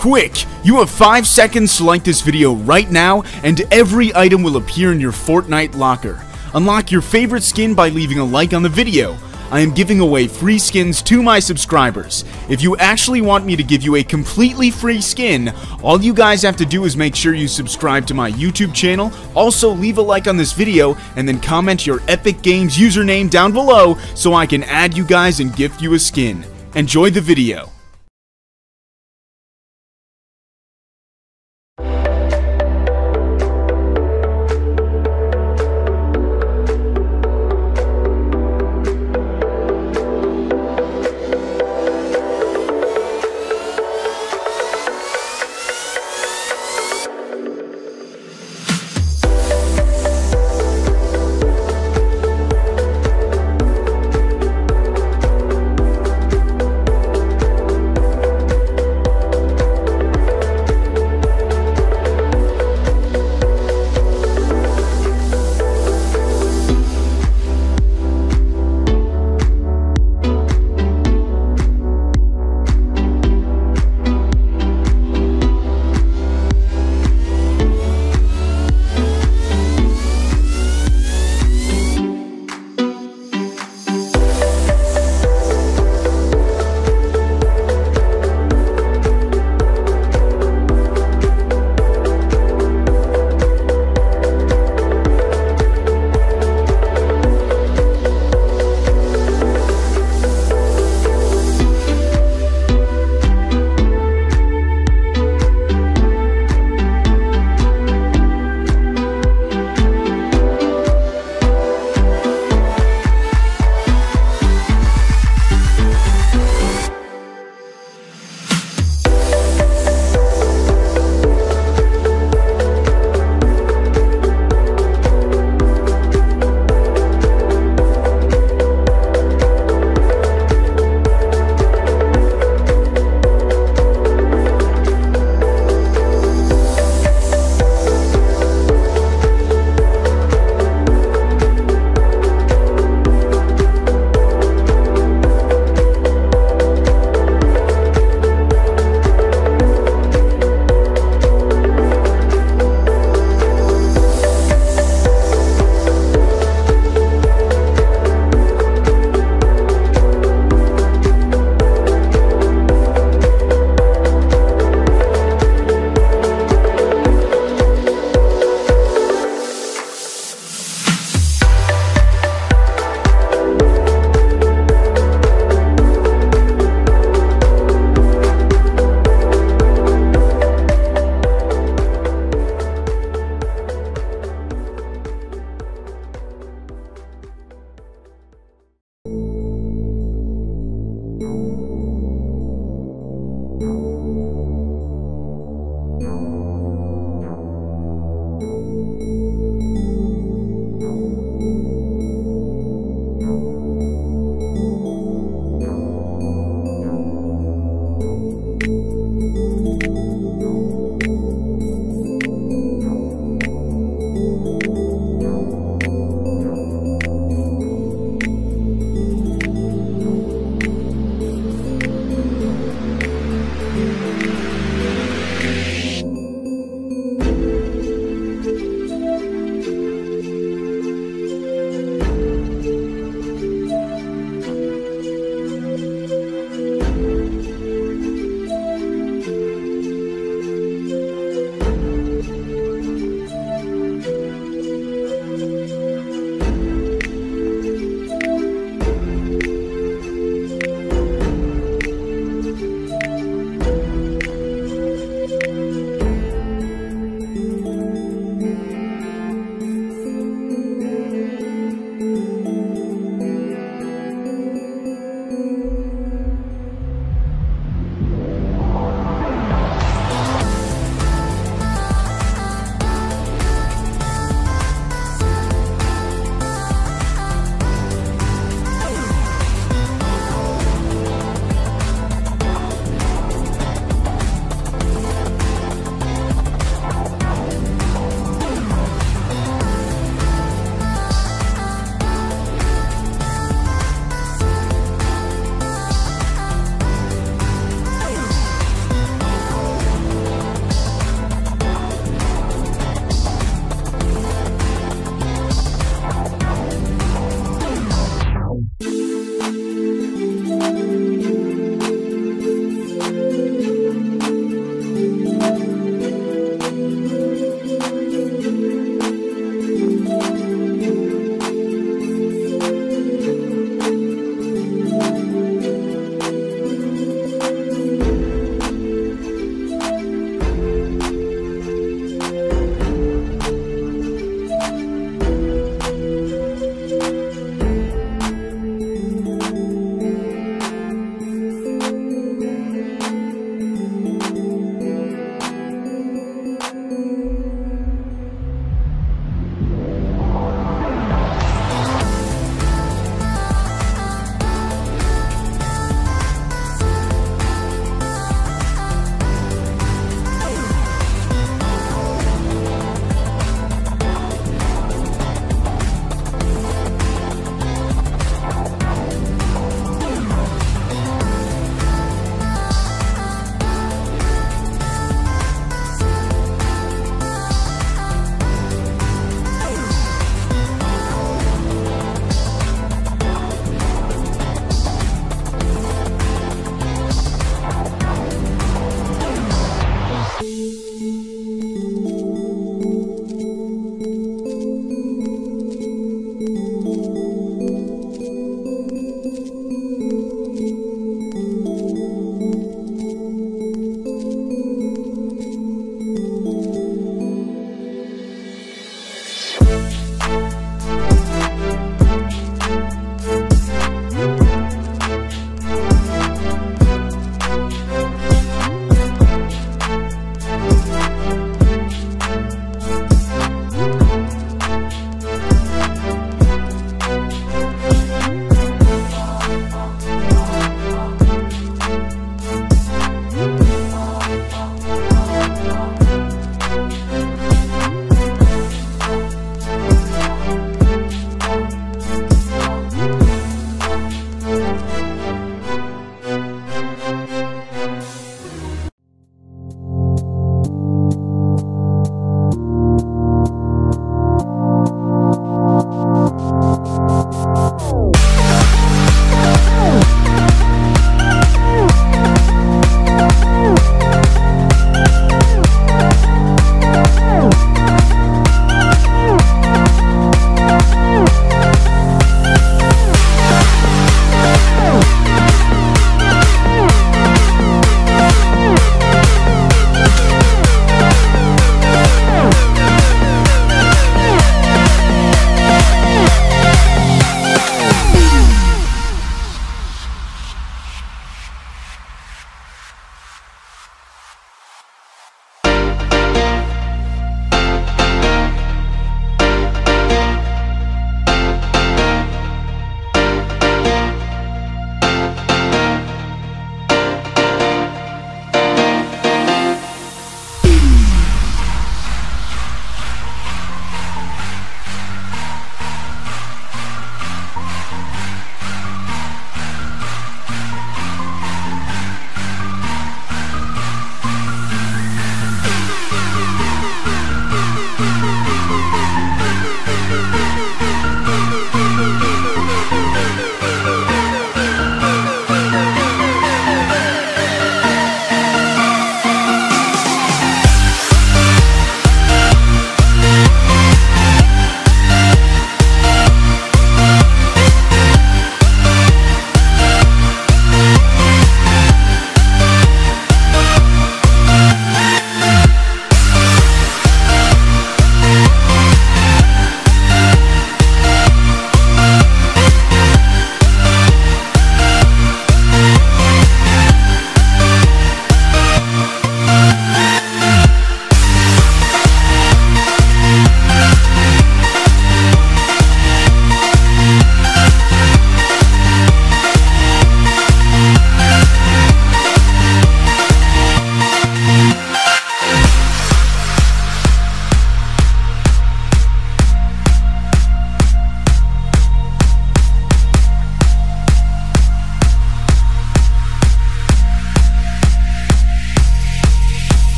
Quick! You have 5 seconds to like this video right now, and every item will appear in your Fortnite locker. Unlock your favorite skin by leaving a like on the video. I am giving away free skins to my subscribers. If you actually want me to give you a completely free skin, all you guys have to do is make sure you subscribe to my YouTube channel, also leave a like on this video, and then comment your Epic Games username down below so I can add you guys and gift you a skin. Enjoy the video.